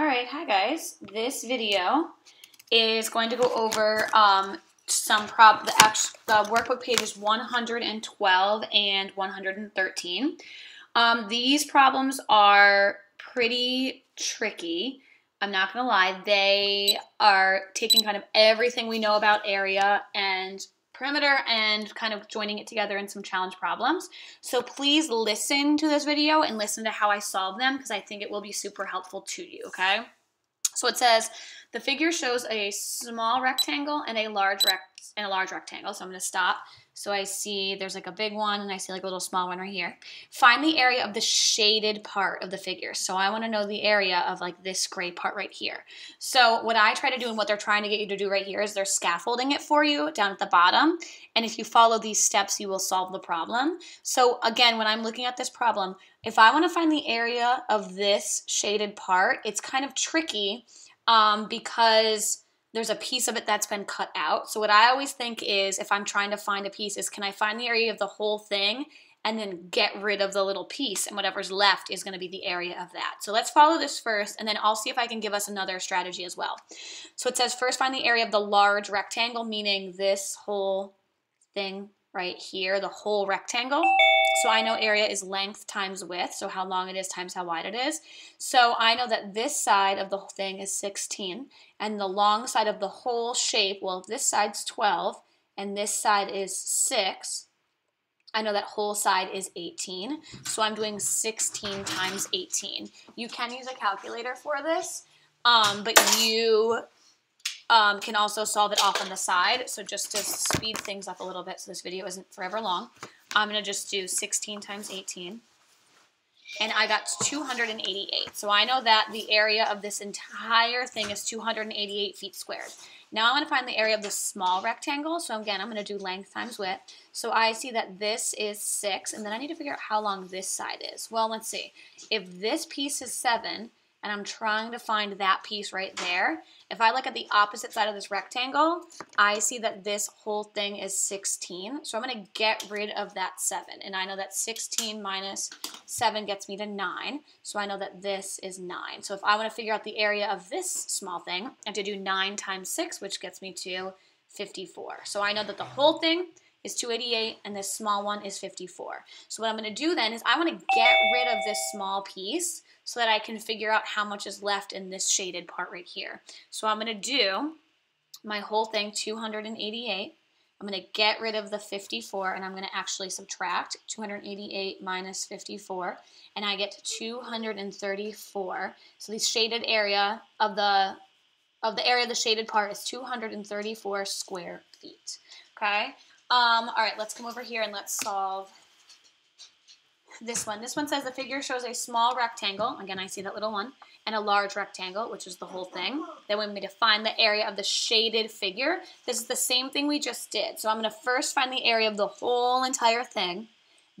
All right, hi guys. This video is going to go over um, some prob the, the workbook pages 112 and 113. Um, these problems are pretty tricky. I'm not gonna lie. They are taking kind of everything we know about area and perimeter and kind of joining it together in some challenge problems. So please listen to this video and listen to how I solve them because I think it will be super helpful to you, okay? So it says the figure shows a small rectangle and a large rect and a large rectangle. So I'm going to stop. So I see there's like a big one and I see like a little small one right here. Find the area of the shaded part of the figure. So I want to know the area of like this gray part right here. So what I try to do and what they're trying to get you to do right here is they're scaffolding it for you down at the bottom. And if you follow these steps, you will solve the problem. So again, when I'm looking at this problem, if I want to find the area of this shaded part, it's kind of tricky um, because there's a piece of it that's been cut out. So what I always think is if I'm trying to find a piece is can I find the area of the whole thing and then get rid of the little piece and whatever's left is going to be the area of that. So let's follow this first and then I'll see if I can give us another strategy as well. So it says first find the area of the large rectangle, meaning this whole thing right here, the whole rectangle. So I know area is length times width, so how long it is times how wide it is. So I know that this side of the whole thing is 16, and the long side of the whole shape, well, if this side's 12, and this side is 6, I know that whole side is 18, so I'm doing 16 times 18. You can use a calculator for this, um, but you um, can also solve it off on the side. So just to speed things up a little bit so this video isn't forever long, I'm going to just do 16 times 18. And I got 288. So I know that the area of this entire thing is 288 feet squared. Now I want to find the area of the small rectangle. So again, I'm going to do length times width. So I see that this is 6, and then I need to figure out how long this side is. Well, let's see. If this piece is 7, and I'm trying to find that piece right there. If I look at the opposite side of this rectangle, I see that this whole thing is 16. So I'm going to get rid of that 7. And I know that 16 minus 7 gets me to 9. So I know that this is 9. So if I want to figure out the area of this small thing, I have to do 9 times 6, which gets me to 54. So I know that the whole thing is 288 and this small one is 54. So what I'm going to do then is I want to get rid of this small piece so that I can figure out how much is left in this shaded part right here. So I'm going to do my whole thing 288. I'm going to get rid of the 54 and I'm going to actually subtract 288 minus 54 and I get 234. So the shaded area of the of the area of the shaded part is 234 square feet. Okay. Um, all right, let's come over here and let's solve this one. This one says the figure shows a small rectangle. Again, I see that little one. And a large rectangle, which is the whole thing. Then we need to find the area of the shaded figure. This is the same thing we just did. So I'm going to first find the area of the whole entire thing.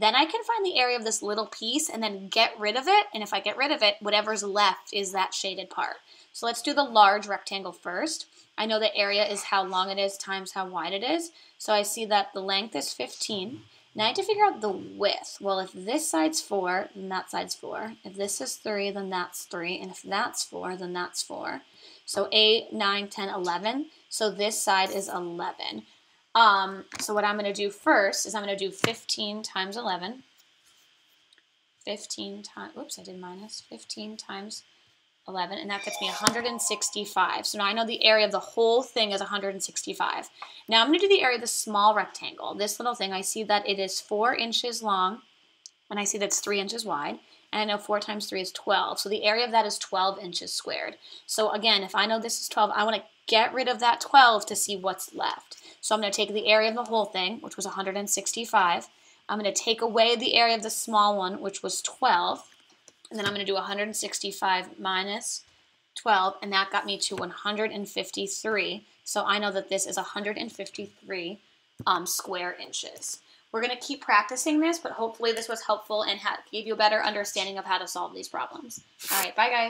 Then I can find the area of this little piece and then get rid of it. And if I get rid of it, whatever's left is that shaded part. So let's do the large rectangle first. I know the area is how long it is times how wide it is. So I see that the length is 15. Now I have to figure out the width. Well, if this side's 4, then that side's 4. If this is 3, then that's 3. And if that's 4, then that's 4. So 8, 9, 10, 11. So this side is 11. Um, so what I'm going to do first is I'm going to do 15 times 11. 15 times, oops, I did minus. 15 times 11, and that gets me 165. So now I know the area of the whole thing is 165. Now I'm going to do the area of the small rectangle. This little thing, I see that it is 4 inches long, and I see that's 3 inches wide. And I know 4 times 3 is 12. So the area of that is 12 inches squared. So again, if I know this is 12, I want to get rid of that 12 to see what's left. So I'm going to take the area of the whole thing, which was 165. I'm going to take away the area of the small one, which was 12. And then I'm going to do 165 minus 12, and that got me to 153. So I know that this is 153 um, square inches. We're going to keep practicing this, but hopefully this was helpful and gave you a better understanding of how to solve these problems. All right, bye guys.